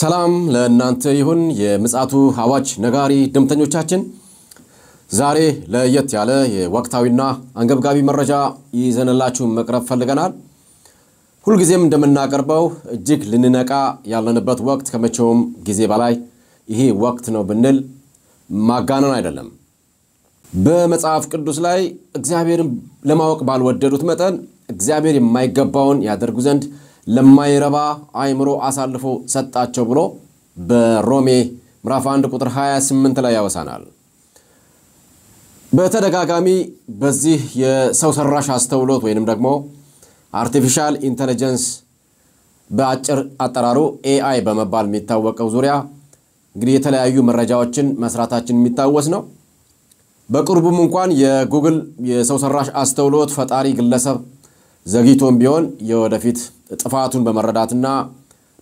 ሰላም ለእናንተ ይሁን። የምፅዓቱ አዋጅ ነጋሪ ድምተኞቻችን ዛሬ ለየት ያለ የወቅታዊና አንገብጋቢ መረጃ ይዘንላችሁ መቅረብ ፈልገናል። ሁልጊዜም እንደምናቀርበው እጅግ ልንነቃ ያለንበት ወቅት ከመቼውም ጊዜ በላይ ይሄ ወቅት ነው ብንል ማጋነን አይደለም። በመጽሐፍ ቅዱስ ላይ እግዚአብሔርን ለማወቅ ባልወደዱት መጠን እግዚአብሔር የማይገባውን ያደርጉ ዘንድ ለማይረባ አእምሮ አሳልፎ ሰጣቸው ብሎ በሮሜ ምዕራፍ 1 ቁጥር 28 ላይ ያወሳናል። በተደጋጋሚ በዚህ የሰው ሰራሽ አስተውሎት ወይንም ደግሞ artificial intelligence በአጭር አጠራሩ AI በመባል የሚታወቀው ዙሪያ እንግዲህ የተለያዩ መረጃዎችን መስራታችን የሚታወስ ነው። በቅርቡም እንኳን የጉግል የሰው ሰራሽ አስተውሎት ፈጣሪ ግለሰብ ዘግይቶም ቢሆን የወደፊት ጥፋቱን በመረዳትና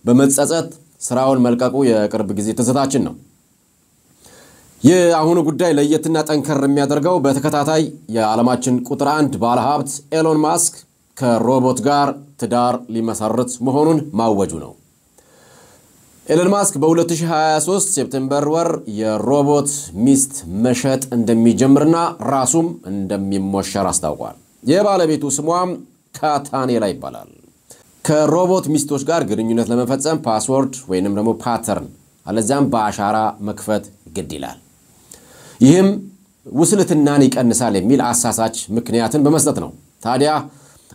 በመጸጸት ስራውን መልቀቁ የቅርብ ጊዜ ትዝታችን ነው። የአሁኑ ጉዳይ ለየትና ጠንከር የሚያደርገው በተከታታይ የዓለማችን ቁጥር አንድ ባለሀብት ኤሎን ማስክ ከሮቦት ጋር ትዳር ሊመሰርት መሆኑን ማወጁ ነው። ኤሎን ማስክ በ2023 ሴፕቴምበር ወር የሮቦት ሚስት መሸጥ እንደሚጀምርና ራሱም እንደሚሞሸር አስታውቋል። የባለቤቱ ስሟም ካታኔላ ይባላል። ከሮቦት ሚስቶች ጋር ግንኙነት ለመፈጸም password ወይንም ደግሞ pattern አለዚያም በአሻራ መክፈት ግድ ይላል። ይህም ውስልትናን ይቀንሳል የሚል አሳሳች ምክንያትን በመስጠት ነው። ታዲያ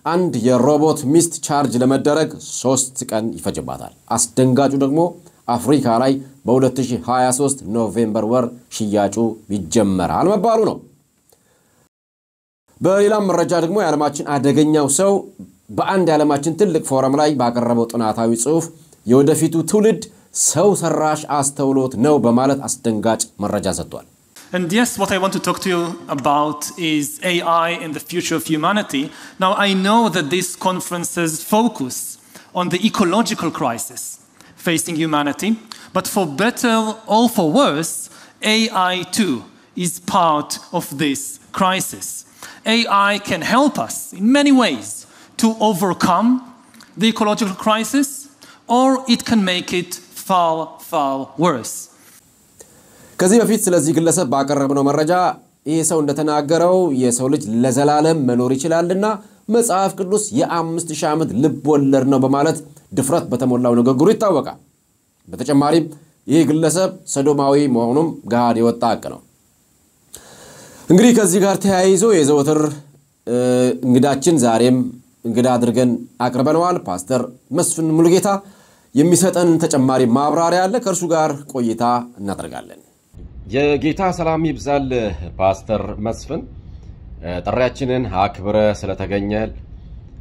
አንድ የሮቦት ሚስት ቻርጅ ለመደረግ ሶስት ቀን ይፈጅባታል። አስደንጋጩ ደግሞ አፍሪካ ላይ በ2023 ኖቬምበር ወር ሽያጩ ይጀመራል መባሉ ነው። በሌላም መረጃ ደግሞ የዓለማችን አደገኛው ሰው በአንድ የዓለማችን ትልቅ ፎረም ላይ ባቀረበው ጥናታዊ ጽሑፍ የወደፊቱ ትውልድ ሰው ሰራሽ አስተውሎት ነው በማለት አስደንጋጭ መረጃ ሰጥቷል። And yes, what I want to talk to you about is AI and the future of humanity. Now, I know that these conferences focus on the ecological crisis facing humanity, but for better or for worse, AI too is part of this crisis. AI can help us in many ways to overcome the ecological crisis, or it can make it far, far worse. ከዚህ በፊት ስለዚህ ግለሰብ ባቀረብነው መረጃ ይህ ሰው እንደተናገረው የሰው ልጅ ለዘላለም መኖር ይችላልና መጽሐፍ ቅዱስ የአምስት ሺህ ዓመት ልብ ወለድ ነው በማለት ድፍረት በተሞላው ንግግሩ ይታወቃል። በተጨማሪም ይህ ግለሰብ ሰዶማዊ መሆኑም ገሃድ የወጣ ሀቅ ነው። እንግዲህ ከዚህ ጋር ተያይዞ የዘወትር እንግዳችን ዛሬም እንግዳ አድርገን አቅርበነዋል። ፓስተር መስፍን ሙሉጌታ የሚሰጠን ተጨማሪ ማብራሪያ አለ። ከእርሱ ጋር ቆይታ እናደርጋለን። የጌታ ሰላም ይብዛል። ፓስተር መስፍን ጥሪያችንን አክብረ ስለተገኘ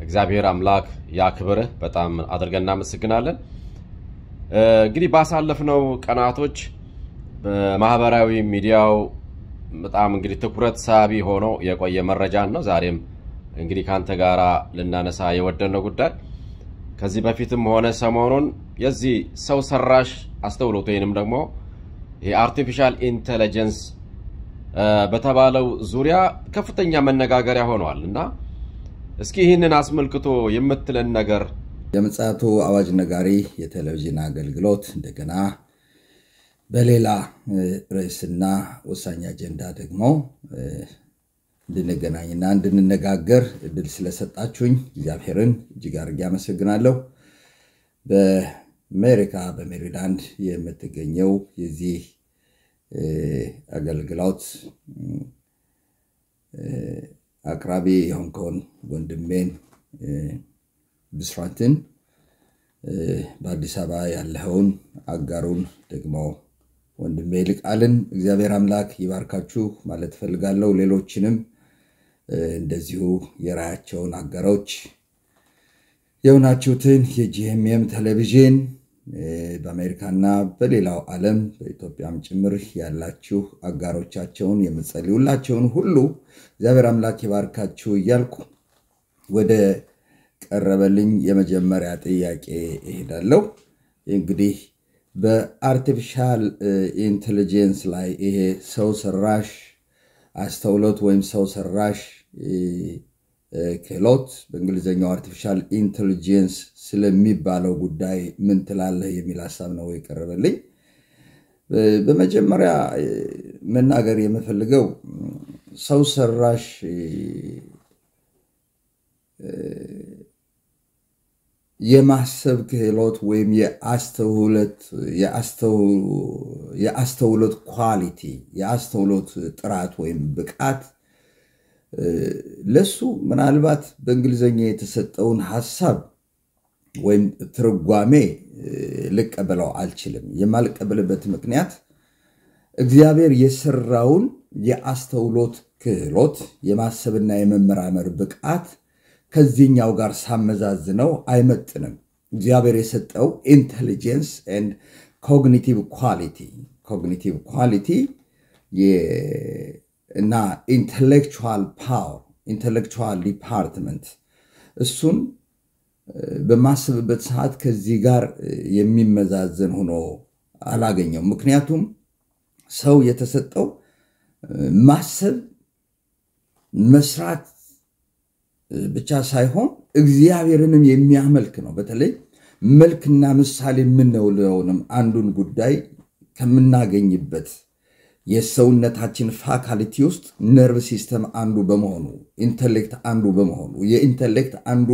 እግዚአብሔር አምላክ ያክብርህ በጣም አድርገን እናመሰግናለን። እንግዲህ ባሳለፍነው ቀናቶች በማህበራዊ ሚዲያው በጣም እንግዲህ ትኩረት ሳቢ ሆኖ የቆየ መረጃን ነው ዛሬም እንግዲህ ከአንተ ጋር ልናነሳ የወደድነው ጉዳይ ከዚህ በፊትም ሆነ ሰሞኑን የዚህ ሰው ሰራሽ አስተውሎት ወይንም ደግሞ የ artificial intelligence በተባለው ዙሪያ ከፍተኛ መነጋገሪያ ሆነዋል እና እስኪ ይህንን አስመልክቶ የምትለን ነገር የምፅዓቱ አዋጅ ነጋሪ የቴሌቪዥን አገልግሎት እንደገና በሌላ ርዕስና ወሳኝ አጀንዳ ደግሞ እንድንገናኝና እንድንነጋገር እድል ስለሰጣችሁኝ እግዚአብሔርን እጅግ አድርጌ አመሰግናለሁ። በአሜሪካ በሜሪላንድ የምትገኘው የዚህ አገልግሎት አቅራቢ የሆንከውን ወንድሜን ብስራትን በአዲስ አበባ ያለኸውን አጋሩን ደግሞ ወንድሜ ይልቃልን እግዚአብሔር አምላክ ይባርካችሁ ማለት እፈልጋለሁ። ሌሎችንም እንደዚሁ የራያቸውን አጋሮች የሆናችሁትን የጂኤምኤም ቴሌቪዥን በአሜሪካና በሌላው ዓለም በኢትዮጵያም ጭምር ያላችሁ አጋሮቻቸውን የምጸልዩላቸውን ሁሉ እግዚአብሔር አምላክ ይባርካችሁ እያልኩ ወደ ቀረበልኝ የመጀመሪያ ጥያቄ እሄዳለሁ። እንግዲህ በ artificial intelligence ላይ ይሄ ሰው ሰራሽ አስተውሎት ወይም ሰው ሰራሽ ክህሎት በእንግሊዝኛው artificial intelligence ስለሚባለው ጉዳይ ምን ትላለህ የሚል ሀሳብ ነው የቀረበልኝ። በመጀመሪያ መናገር የምፈልገው ሰው ሰራሽ የማሰብ ክህሎት ወይም የአስተውሎት ኳሊቲ የአስተውሎት ጥራት ወይም ብቃት ለሱ ምናልባት በእንግሊዝኛ የተሰጠውን ሀሳብ ወይም ትርጓሜ ልቀበለው አልችልም። የማልቀበልበት ምክንያት እግዚአብሔር የሰራውን የአስተውሎት ክህሎት የማሰብና የመመራመር ብቃት ከዚህኛው ጋር ሳመዛዝነው አይመጥንም። እግዚአብሔር የሰጠው intelligence and cognitive quality cognitive quality እና intellectual power intellectual department እሱን በማስብበት ሰዓት ከዚህ ጋር የሚመዛዘን ሆኖ አላገኘሁት። ምክንያቱም ሰው የተሰጠው ማሰብ መስራት ብቻ ሳይሆን እግዚአብሔርንም የሚያመልክ ነው። በተለይ መልክና ምሳሌ የምንውለውንም አንዱን ጉዳይ ከምናገኝበት የሰውነታችን ፋካሊቲ ውስጥ nervous system አንዱ በመሆኑ intellect አንዱ በመሆኑ የ intellect አንዱ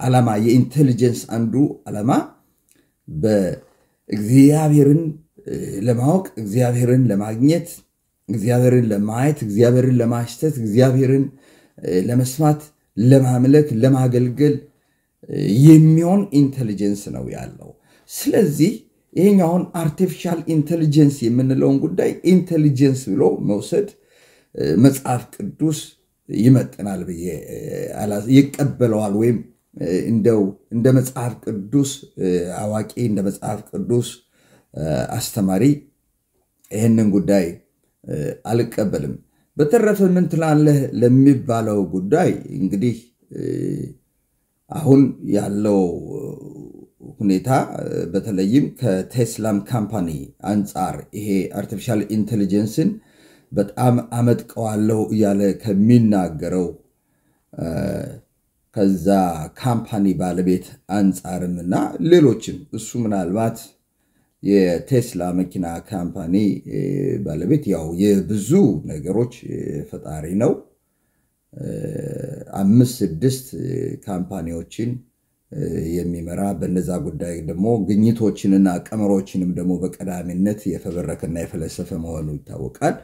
ዓላማ የ intelligence አንዱ ዓላማ በእግዚአብሔርን ለማወቅ እግዚአብሔርን ለማግኘት እግዚአብሔርን ለማየት እግዚአብሔርን ለማሽተት እግዚአብሔርን ለመስማት ለማምለክ ለማገልገል የሚሆን intelligence ነው ያለው። ስለዚህ ይሄኛውን artificial intelligence የምንለውን ጉዳይ intelligence ብሎ መውሰድ መጽሐፍ ቅዱስ ይመጥናል ብዬ ይቀበለዋል ወይም እንደው እንደ መጽሐፍ ቅዱስ አዋቂ እንደ መጽሐፍ ቅዱስ አስተማሪ ይህንን ጉዳይ አልቀበልም። በተረፈ ምን ትላለህ ለሚባለው ጉዳይ እንግዲህ አሁን ያለው ሁኔታ በተለይም ከቴስላም company አንጻር ይሄ artificial intelligence ን በጣም አመጥቀዋለሁ እያለ ከሚናገረው ከዛ company ባለቤት አንጻርም እና ሌሎችም እሱ ምናልባት የቴስላ መኪና company ባለቤት ያው የብዙ ነገሮች ፈጣሪ ነው። አምስት ስድስት company ዎችን የሚመራ በነዛ ጉዳይ ደግሞ ግኝቶችንና ቀመሮችንም ደግሞ በቀዳሚነት የፈበረከና የፈለሰፈ መሆኑ ይታወቃል።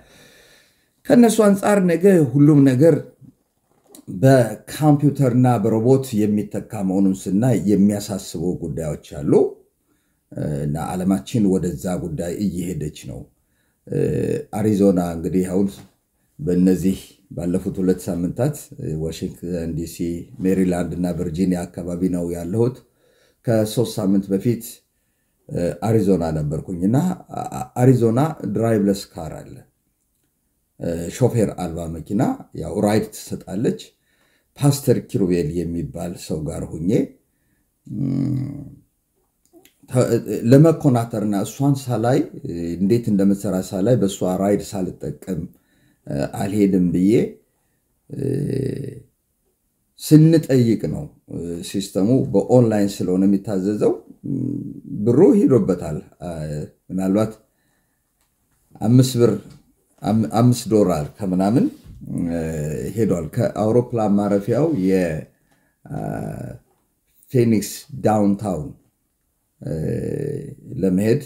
ከእነሱ አንጻር ነገ ሁሉም ነገር በኮምፒውተርና በሮቦት የሚተካ መሆኑን ስናይ የሚያሳስቡ ጉዳዮች አሉ እና ዓለማችን ወደዛ ጉዳይ እየሄደች ነው። አሪዞና እንግዲህ አሁን በእነዚህ ባለፉት ሁለት ሳምንታት ዋሽንግተን ዲሲ፣ ሜሪላንድ እና ቨርጂኒያ አካባቢ ነው ያለሁት። ከሶስት ሳምንት በፊት አሪዞና ነበርኩኝ እና አሪዞና driverless car አለ፣ ሾፌር አልባ መኪና ያው ride ትሰጣለች። ፓስተር ኪሩቤል የሚባል ሰው ጋር ሁኜ ለመ encounter ና እሷን ሳላይ እንዴት እንደምትሰራ ሳላይ በእሷ ride ሳልጠቀም አልሄድም ብዬ ስንጠይቅ ነው system ኡ በ online ስለሆነ የሚታዘዘው ብሩ ሂዶበታል። ምናልባት አምስት ብር አምስት ዶላር ከምናምን ሄዷል። ከአውሮፕላን ማረፊያው የፌኒክስ downtown ለመሄድ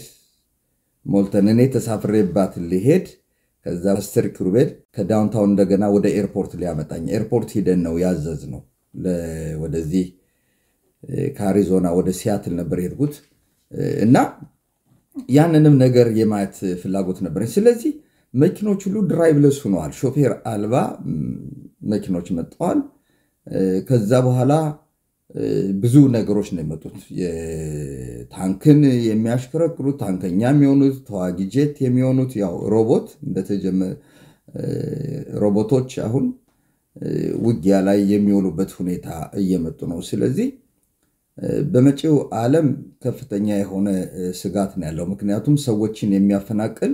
ሞልተን እኔ ተሳፍሬባት ሊሄድ ከዛ ፓስተር ኪሩቤል ከ downtown እንደገና ወደ airport ሊያመጣኝ airport ሂደን ነው ያዘዝነው። ወደዚህ ከአሪዞና ወደ ሲያትል ነበር የሄድኩት እና ያንንም ነገር የማየት ፍላጎት ነበረኝ። ስለዚህ መኪኖች ሁሉ driverless ሆነዋል። ሾፌር አልባ መኪኖች መጥተዋል። ከዛ በኋላ ብዙ ነገሮች ነው የመጡት። ታንክን የሚያሽከረክሩት ታንከኛ የሚሆኑት ተዋጊ ጄት የሚሆኑት ያው ሮቦት ሮቦቶች አሁን ውጊያ ላይ የሚውሉበት ሁኔታ እየመጡ ነው። ስለዚህ በመጪው ዓለም ከፍተኛ የሆነ ስጋት ነው ያለው። ምክንያቱም ሰዎችን የሚያፈናቅል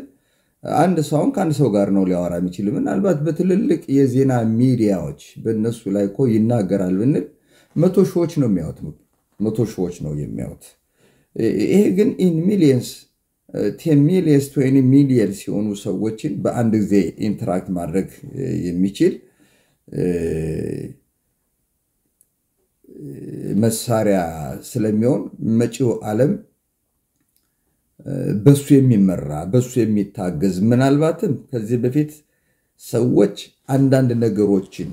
አንድ ሰውን ከአንድ ሰው ጋር ነው ሊያወራ የሚችል። ምናልባት በትልልቅ የዜና ሚዲያዎች በእነሱ ላይ እኮ ይናገራል ብንል መቶ ሺዎች ነው የሚያዩት፣ መቶ ሺዎች ነው የሚያዩት። ይሄ ግን in millions ten millions twenty millions የሆኑ ሰዎችን በአንድ ጊዜ interact ማድረግ የሚችል መሳሪያ ስለሚሆን መጪው ዓለም በሱ የሚመራ በሱ የሚታገዝ ምናልባትም ከዚህ በፊት ሰዎች አንዳንድ ነገሮችን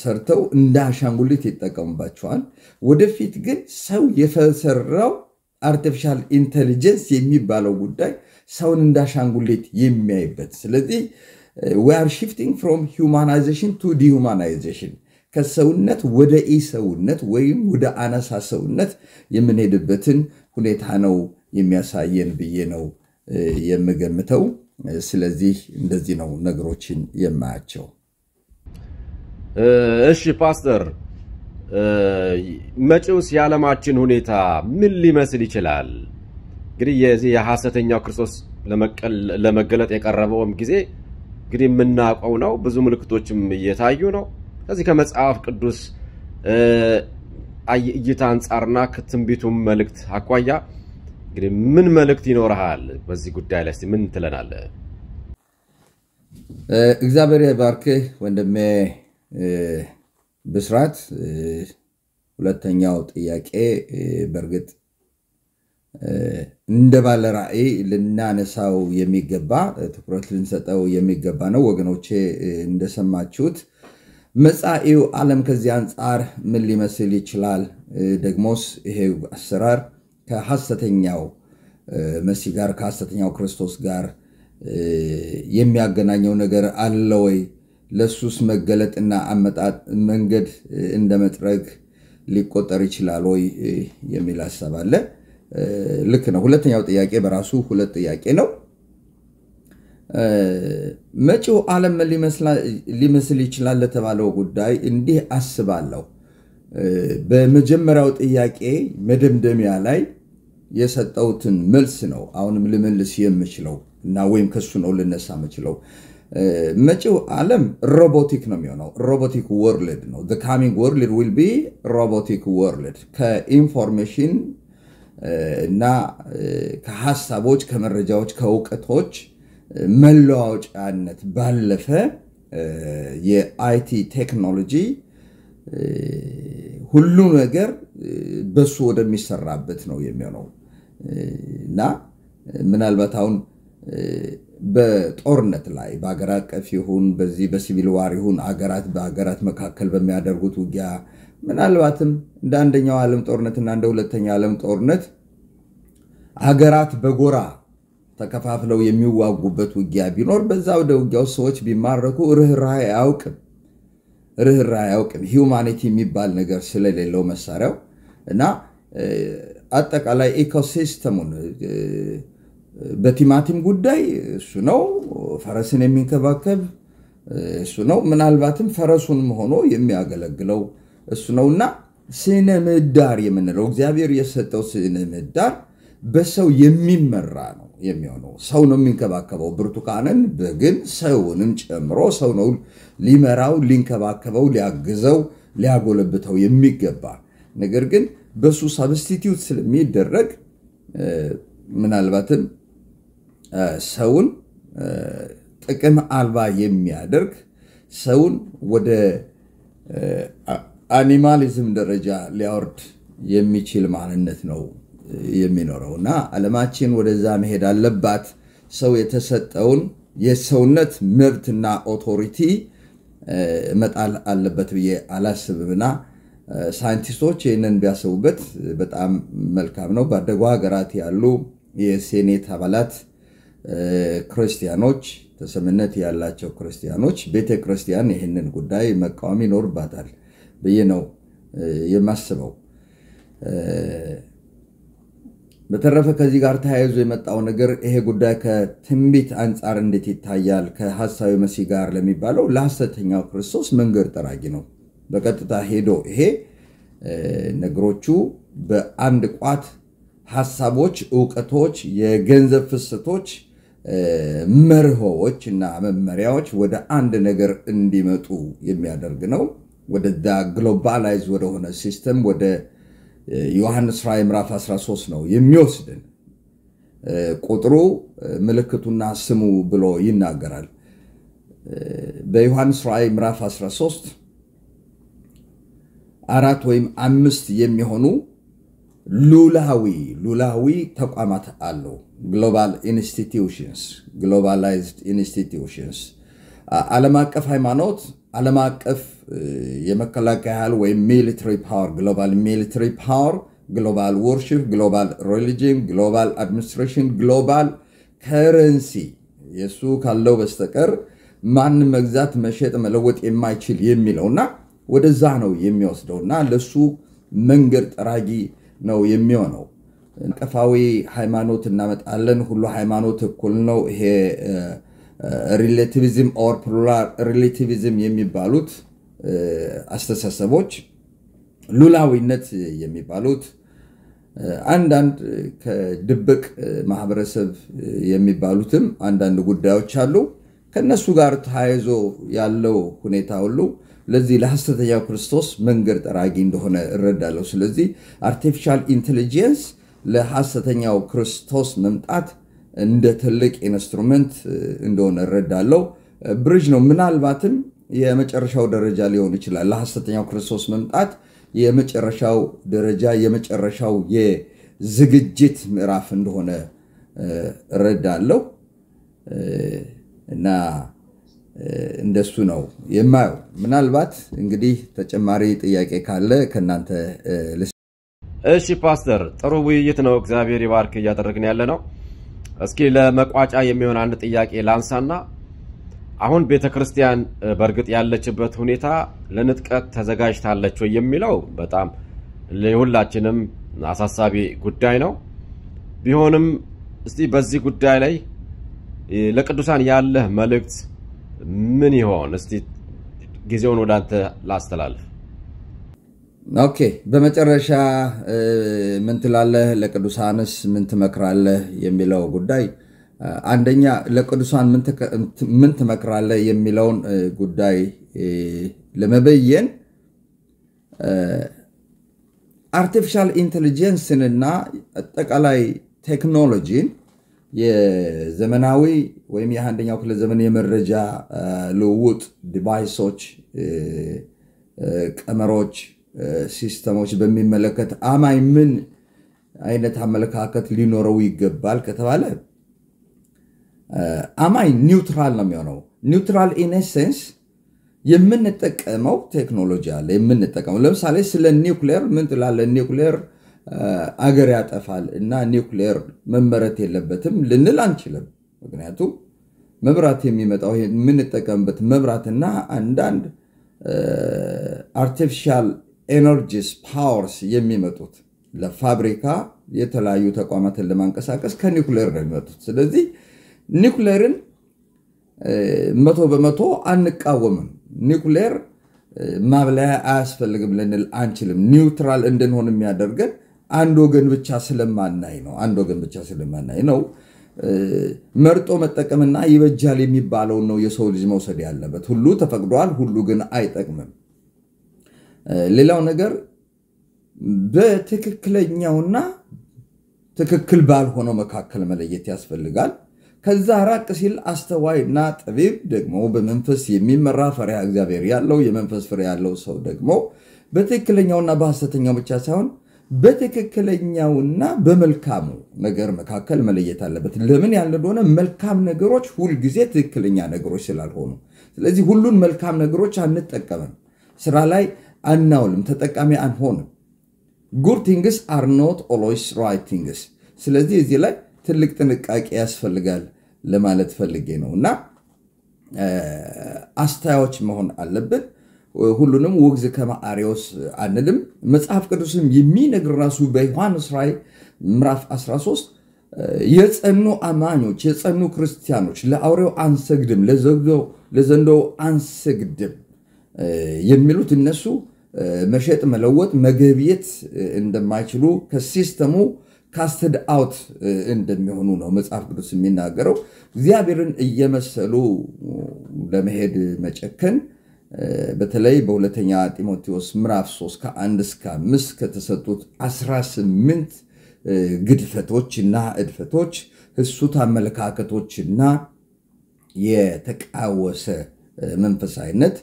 ሰርተው እንደ አሻንጉሊት ይጠቀሙባቸዋል። ወደፊት ግን ሰው የሰራው artificial intelligence የሚባለው ጉዳይ ሰውን እንደ አሻንጉሊት የሚያይበት ስለዚህ we are shifting from humanization to dehumanization ከሰውነት ወደ ኢሰውነት ወይም ወደ አነሰ ሰውነት የምንሄድበትን ሁኔታ ነው የሚያሳየን ብዬ ነው የምገምተው። ስለዚህ እንደዚህ ነው ነገሮችን የማያቸው። እሺ ፓስተር፣ መጪውስ የዓለማችን ሁኔታ ምን ሊመስል ይችላል? እንግዲህ የዚህ የሐሰተኛው ክርስቶስ ለመገለጥ የቀረበውም ጊዜ እንግዲህ የምናውቀው ነው። ብዙ ምልክቶችም እየታዩ ነው። ከዚህ ከመጽሐፍ ቅዱስ እይታ አንጻርና ከትንቢቱም መልእክት አኳያ እንግዲህ ምን መልእክት ይኖርሃል? በዚህ ጉዳይ ላይ ምን ትለናለህ? እግዚአብሔር ባርክህ ወንድሜ ብስራት። ሁለተኛው ጥያቄ በእርግጥ እንደ ባለ ራዕይ ልናነሳው የሚገባ ትኩረት ልንሰጠው የሚገባ ነው። ወገኖቼ እንደሰማችሁት መጻኢው ዓለም ከዚህ አንጻር ምን ሊመስል ይችላል? ደግሞስ ይሄ አሰራር ከሐሰተኛው መሲህ ጋር ከሐሰተኛው ክርስቶስ ጋር የሚያገናኘው ነገር አለ ወይ? ለሱስ መገለጥና አመጣጥ መንገድ እንደ መጥረግ ሊቆጠር ይችላል ወይ የሚል ሀሳብ አለ። ልክ ነው። ሁለተኛው ጥያቄ በራሱ ሁለት ጥያቄ ነው። መጪው ዓለም ሊመስል ይችላል ለተባለው ጉዳይ እንዲህ አስባለሁ። በመጀመሪያው ጥያቄ መደምደሚያ ላይ የሰጠውትን መልስ ነው አሁንም ልመልስ የምችለው እና ወይም ከሱ ነው ልነሳ የምችለው። መጪው ዓለም robotic ነው የሚሆነው። robotic world ነው። coming world will be robotic world ከ information እና ከሀሳቦች፣ ከመረጃዎች፣ ከእውቀቶች መለዋወጫነት ባለፈ የ IT ቴክኖሎጂ ሁሉ ነገር በሱ ወደሚሰራበት ነው የሚሆነው እና ምናልባት አሁን በጦርነት ላይ በሀገር አቀፍ ይሁን በዚህ በ civil war ይሁን አገራት በሀገራት መካከል በሚያደርጉት ውጊያ ምናልባትም እንደ አንደኛው ዓለም ጦርነትና እንደ ሁለተኛው ዓለም ጦርነት ሀገራት በጎራ ተከፋፍለው የሚዋጉበት ውጊያ ቢኖር በዛ ወደ ውጊያው ሰዎች ቢማረኩ ርኅራኄ አያውቅም ርኅራኄ አያውቅም። humanity የሚባል ነገር ስለሌለው መሳሪያው እና አጠቃላይ ecosystem ኡን በቲማቲም ጉዳይ እሱ ነው። ፈረስን የሚንከባከብ እሱ ነው። ምናልባትም ፈረሱንም ሆኖ የሚያገለግለው እሱ ነው እና ስነ ምህዳር የምንለው እግዚአብሔር የሰጠው ስነ ምህዳር በሰው የሚመራ ነው የሚሆነው። ሰው ነው የሚንከባከበው። ብርቱካንን፣ በግን፣ ሰውንም ጨምሮ ሰው ነው ሊመራው፣ ሊንከባከበው፣ ሊያግዘው፣ ሊያጎለብተው የሚገባ ነገር ግን በሱ ሳብስቲቲዩት ስለሚደረግ ምናልባትም ሰውን ጥቅም አልባ የሚያደርግ ሰውን ወደ animalism ደረጃ ሊያወርድ የሚችል ማንነት ነው የሚኖረው እና ዓለማችን ወደዛ መሄድ አለባት። ሰው የተሰጠውን የሰውነት መብትና authority መጣል አለበት ብዬ አላስብምና ሳይንቲስቶች ይህንን ቢያስቡበት በጣም መልካም ነው። ባደጉ ሀገራት ያሉ የሴኔት አባላት ክርስቲያኖች፣ ተሰምነት ያላቸው ክርስቲያኖች ቤተ ክርስቲያን ይህንን ጉዳይ መቃወም ይኖርባታል ብዬ ነው የማስበው። በተረፈ ከዚህ ጋር ተያይዞ የመጣው ነገር ይሄ ጉዳይ ከትንቢት አንጻር እንዴት ይታያል ከሐሳዊ መሲህ ጋር ለሚባለው ለሐሰተኛው ክርስቶስ መንገድ ጠራጊ ነው። በቀጥታ ሄዶ ይሄ ነገሮቹ በአንድ ቋት ሀሳቦች፣ እውቀቶች፣ የገንዘብ ፍሰቶች መርሆዎች እና መመሪያዎች ወደ አንድ ነገር እንዲመጡ የሚያደርግ ነው። ወደ globalize ወደሆነ system ወደ ዮሐንስ ራእይ ምዕራፍ 13 ነው የሚወስድን። ቁጥሩ ምልክቱና ስሙ ብሎ ይናገራል። በዮሐንስ ራእይ ምዕራፍ 13 አራት ወይም አምስት የሚሆኑ ሉላዊ ሉላዊ ተቋማት አለው። global institutions globalized institutions ዓለም አቀፍ ሃይማኖት፣ ዓለም አቀፍ የመከላከያ ኃይል ወይም military power global military power፣ global worship፣ global religion፣ global administration፣ global currency የእሱ ካለው በስተቀር ማንም መግዛት፣ መሸጥ፣ መለወጥ የማይችል የሚለውና ወደዛ ነው የሚወስደውና ለሱ መንገድ ጠራጊ ነው የሚሆነው። አቀፋዊ ሃይማኖት እናመጣለን። ሁሉ ሃይማኖት እኩል ነው። ይሄ relativism or plural relativism የሚባሉት አስተሳሰቦች፣ ሉላዊነት የሚባሉት አንዳንድ ከድብቅ ማህበረሰብ የሚባሉትም አንዳንድ ጉዳዮች አሉ። ከነሱ ጋር ተያይዞ ያለው ሁኔታ ሁሉ ለዚህ ለሐሰተኛው ክርስቶስ መንገድ ጠራጊ እንደሆነ እረዳለሁ። ስለዚህ artificial intelligence ለሐሰተኛው ክርስቶስ መምጣት እንደ ትልቅ instrument እንደሆነ እረዳለሁ። bridge ነው፣ ምናልባትም የመጨረሻው ደረጃ ሊሆን ይችላል። ለሐሰተኛው ክርስቶስ መምጣት የመጨረሻው ደረጃ የመጨረሻው የዝግጅት ምዕራፍ እንደሆነ እረዳለሁ እና እንደሱ ነው የማየው። ምናልባት እንግዲህ ተጨማሪ ጥያቄ ካለ ከእናንተ እሺ ፓስተር፣ ጥሩ ውይይት ነው። እግዚአብሔር ይባርክ እያደረግን ያለ ነው። እስኪ ለመቋጫ የሚሆን አንድ ጥያቄ ላንሳና አሁን ቤተ ክርስቲያን በእርግጥ ያለችበት ሁኔታ ለንጥቀት ተዘጋጅታለች ወይ የሚለው በጣም ለሁላችንም አሳሳቢ ጉዳይ ነው። ቢሆንም እስቲ በዚህ ጉዳይ ላይ ለቅዱሳን ያለህ መልእክት ምን ይሆን? እስቲ ጊዜውን ወደ አንተ ላስተላልፍ። okay፣ በመጨረሻ ምን ትላለህ? ለቅዱሳንስ ምን ትመክራለህ? የሚለው ጉዳይ አንደኛ ለቅዱሳን ምን ትመክራለህ የሚለውን ጉዳይ ለመበየን artificial intelligence ንና አጠቃላይ ቴክኖሎጂን የዘመናዊ ወይም የሃያ አንደኛው ክፍለ ዘመን የመረጃ ልውውጥ device ኦች፣ ቀመሮች፣ system ኦች በሚመለከት አማኝ ምን አይነት አመለካከት ሊኖረው ይገባል ከተባለ አማኝ neutral ነው የሚሆነው። neutral in a sense የምንጠቀመው ቴክኖሎጂ አለ የምንጠቀመው ለምሳሌ ስለ ኒውክሌር ምን ትላለህ? ኒውክሌር አገር ያጠፋል እና ኒውክሌር መመረት የለበትም ልንል አንችልም። ምክንያቱም መብራት የሚመጣው የምንጠቀምበት መብራትና አንዳንድ artificial energies powers የሚመጡት ለፋብሪካ የተለያዩ ተቋማትን ለማንቀሳቀስ ከኒውክሌር ነው የሚመጡት። ስለዚህ ኒውክሌርን መቶ በመቶ አንቃወምም። ኒውክሌር ማብለያ አያስፈልግም ልንል አንችልም። neutral እንድንሆን የሚያደርገን አንድ ወገን ብቻ ስለማናይ ነው። አንድ ወገን ብቻ ስለማናይ ነው። መርጦ መጠቀምና ይበጃል የሚባለውን ነው የሰው ልጅ መውሰድ ያለበት። ሁሉ ተፈቅዷል፣ ሁሉ ግን አይጠቅምም። ሌላው ነገር በትክክለኛውና ትክክል ባልሆነው መካከል መለየት ያስፈልጋል። ከዛ ራቅ ሲል አስተዋይና ጠቢብ ደግሞ በመንፈስ የሚመራ ፈሪሃ እግዚአብሔር ያለው የመንፈስ ፍሬ ያለው ሰው ደግሞ በትክክለኛውና በሐሰተኛው ብቻ ሳይሆን በትክክለኛውና በመልካሙ ነገር መካከል መለየት አለበት። ለምን ያለ እንደሆነ መልካም ነገሮች ሁልጊዜ ትክክለኛ ነገሮች ስላልሆኑ፣ ስለዚህ ሁሉን መልካም ነገሮች አንጠቀምም፣ ስራ ላይ አናውልም፣ ተጠቃሚ አንሆንም። good things are not always right things። ስለዚህ እዚህ ላይ ትልቅ ጥንቃቄ ያስፈልጋል ለማለት ፈልጌ ነው እና አስተዋዮች መሆን አለብን። ሁሉንም ውግዝ ከመ አርዮስ አንልም። መጽሐፍ ቅዱስም የሚነግር ራሱ በዮሐንስ ራእይ ምዕራፍ 13 የጸኑ አማኞች የጸኑ ክርስቲያኖች ለአውሬው አንሰግድም፣ ለዘንዶው አንሰግድም የሚሉት እነሱ መሸጥ፣ መለወጥ፣ መገብየት እንደማይችሉ ከ system ኡ casted out እንደሚሆኑ ነው መጽሐፍ ቅዱስ የሚናገረው። እግዚአብሔርን እየመሰሉ ለመሄድ መጨከን በተለይ በሁለተኛ ጢሞቴዎስ ምዕራፍ 3 ከ1 እስከ 5 ከተሰጡት 18 ግድፈቶችና እድፈቶች ስሁት አመለካከቶችና የተቃወሰ መንፈሳዊነት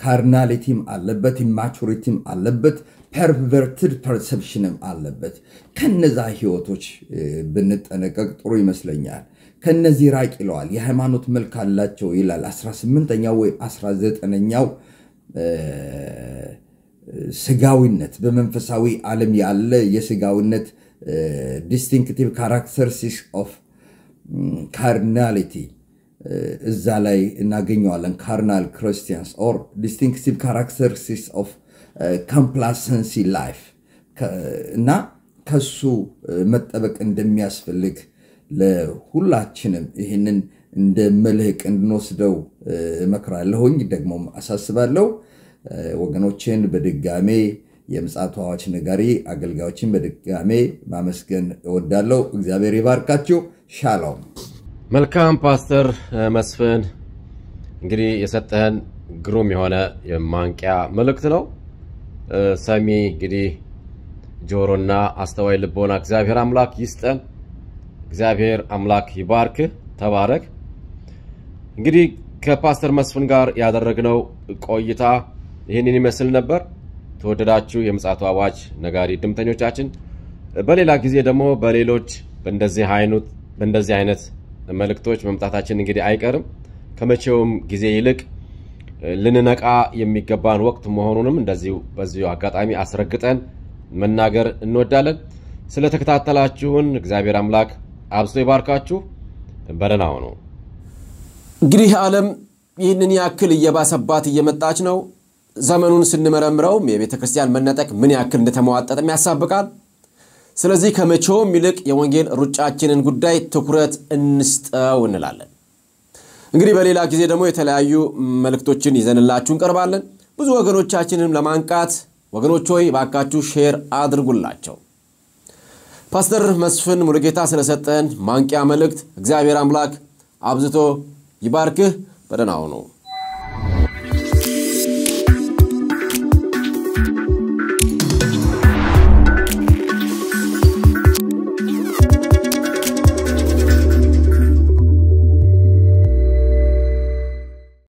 carnality ም አለበት፣ immaturity ም አለበት፣ perverted perception ም አለበት። ከነዛ ህይወቶች ብንጠነቀቅ ጥሩ ይመስለኛል። ከነዚህ ራቅ ይለዋል። የሃይማኖት መልክ አላቸው ይላል 18ኛው ወይ 19ኛው ስጋዊነት በመንፈሳዊ ዓለም ያለ የስጋዊነት distinctive characteristics of carnality እዛ ላይ እናገኘዋለን። carnal Christians or distinctive characteristics of complacency life እና ከሱ መጠበቅ እንደሚያስፈልግ ለሁላችንም ይህንን እንደ መልህቅ እንድንወስደው እመክራለሁኝ፣ ደግሞም አሳስባለሁ። ወገኖችን በድጋሜ የምፅዓቱ አዋጅ ነጋሪ አገልጋዮችን በድጋሜ ማመስገን እወዳለሁ። እግዚአብሔር ይባርካችሁ። ሻሎም። መልካም ፓስተር መስፍን እንግዲህ የሰጠህን ግሩም የሆነ የማንቂያ መልእክት ነው። ሰሚ እንግዲህ ጆሮና አስተዋይ ልቦና እግዚአብሔር አምላክ ይስጠን። እግዚአብሔር አምላክ ይባርክህ። ተባረክ። እንግዲህ ከፓስተር መስፍን ጋር ያደረግነው ቆይታ ይህንን ይመስል ነበር። ተወደዳችሁ የምፅዓቱ አዋጅ ነጋሪ ድምተኞቻችን፣ በሌላ ጊዜ ደግሞ በሌሎች በእንደዚህ አይነት መልእክቶች መምጣታችን እንግዲህ አይቀርም። ከመቼውም ጊዜ ይልቅ ልንነቃ የሚገባን ወቅት መሆኑንም እንደዚሁ በዚሁ አጋጣሚ አስረግጠን መናገር እንወዳለን። ስለተከታተላችሁን እግዚአብሔር አምላክ አብዝቶ ይባርካችሁ። በደህና ሁኑ። እንግዲህ ዓለም ይህንን ያክል እየባሰባት እየመጣች ነው። ዘመኑን ስንመረምረውም የቤተ ክርስቲያን መነጠቅ ምን ያክል እንደተሟጠጠም ያሳብቃል። ስለዚህ ከመቼውም ይልቅ የወንጌል ሩጫችንን ጉዳይ ትኩረት እንስጠው እንላለን። እንግዲህ በሌላ ጊዜ ደግሞ የተለያዩ መልእክቶችን ይዘንላችሁ እንቀርባለን። ብዙ ወገኖቻችንም ለማንቃት ወገኖች ሆይ ባካችሁ share አድርጉላቸው። ፓስተር መስፍን ሙሉጌታ ስለሰጠን ማንቂያ መልእክት እግዚአብሔር አምላክ አብዝቶ ይባርክህ። በደህና ሁኑ።